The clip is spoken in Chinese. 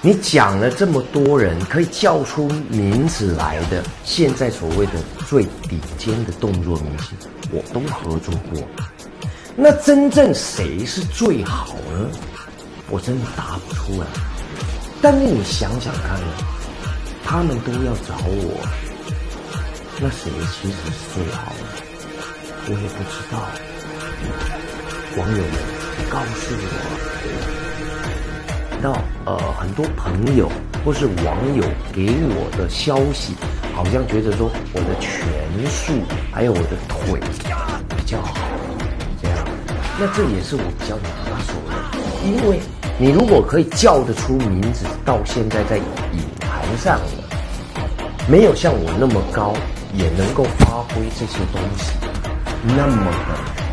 你讲了这么多人可以叫出名字来的，现在所谓的最顶尖的动作明星，我都合作过。那真正谁是最好呢？我真的答不出来。但是你想想看，他们都要找我，那谁其实是最好的？我也不知道。网友们，告诉我。到呃，很多朋友或是网友给我的消息，好像觉得说我的拳术还有我的腿比较好，这样，那这也是我比较拿手的，因为你如果可以叫得出名字，到现在在影坛上了，没有像我那么高，也能够发挥这些东西，那么的。